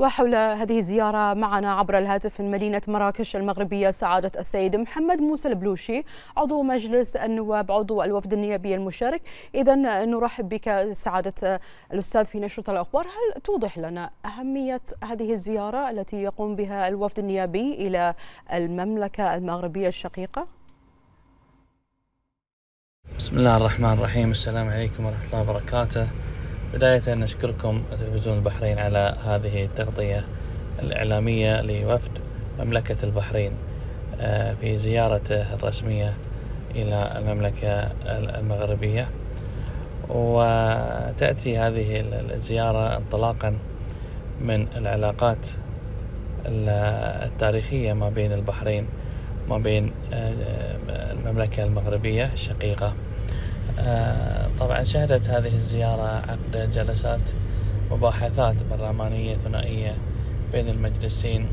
وحول هذه الزيارة معنا عبر الهاتف من مدينة مراكش المغربية سعادة السيد محمد موسى البلوشي عضو مجلس النواب عضو الوفد النيابي المشارك. إذا نرحب بك سعادة الأستاذ في نشرة الأخبار. هل توضح لنا أهمية هذه الزيارة التي يقوم بها الوفد النيابي إلى المملكة المغربية الشقيقة؟ بسم الله الرحمن الرحيم. السلام عليكم ورحمة الله وبركاته. بداية نشكركم تلفزيون البحرين على هذه التغطية الإعلامية لوفد مملكة البحرين آه، في زيارته الرسمية إلى المملكة المغربية. وتأتي هذه الزيارة انطلاقا من العلاقات التاريخية ما بين البحرين وما بين آه، المملكة المغربية الشقيقة آه، طبعا شهدت هذه الزيارة عقد جلسات مباحثات برلمانية ثنائية بين المجلسين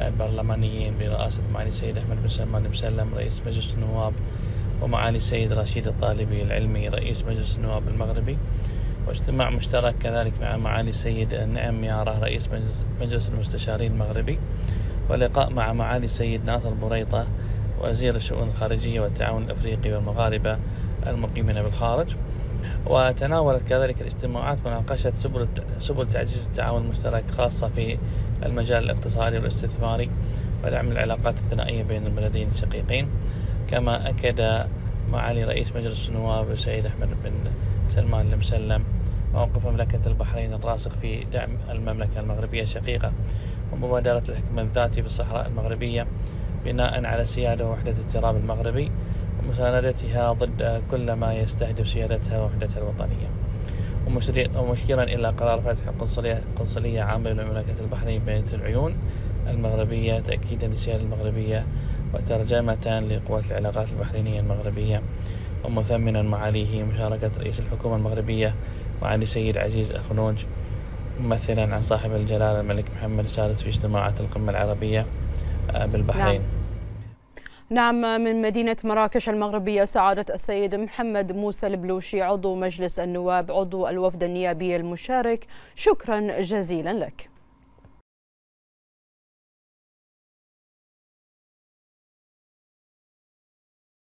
البرلمانيين برئاسة معالي السيد أحمد بن سلمان مسلم رئيس مجلس النواب ومعالي السيد رشيد الطالبي العلمي رئيس مجلس النواب المغربي واجتماع مشترك كذلك مع معالي السيد النعم ميارة رئيس مجلس المستشارين المغربي ولقاء مع معالي السيد ناصر بوريطة وزير الشؤون الخارجية والتعاون الأفريقي والمغاربة المقيمين بالخارج. وتناولت كذلك الاجتماعات مناقشة سبل سبل تعزيز التعاون المشترك خاصة في المجال الاقتصادي والاستثماري ودعم العلاقات الثنائية بين البلدين الشقيقين. كما أكد معالي رئيس مجلس النواب السيد أحمد بن سلمان المسلم موقف مملكة البحرين الراسخ في دعم المملكة المغربية الشقيقة ومبادرة الحكم الذاتي في الصحراء المغربية بناء على السيادة ووحدة التراب المغربي. ومساندتها ضد كل ما يستهدف سيادتها ووحدتها الوطنية. ومشيرا إلى قرار فتح قنصلية, قنصلية عامة لمملكة البحرين بين العيون المغربية تأكيدا للسيادة المغربية وترجمة لقوة العلاقات البحرينية المغربية. ومثمنا معاليه مشاركة رئيس الحكومة المغربية معالي سيد عزيز أخنوج ممثلا عن صاحب الجلالة الملك محمد السادس في اجتماعات القمة العربية آه، بالبحرين. نعم. نعم من مدينة مراكش المغربية سعادة السيد محمد موسى البلوشي عضو مجلس النواب عضو الوفد النيابي المشارك. شكرا جزيلا لك.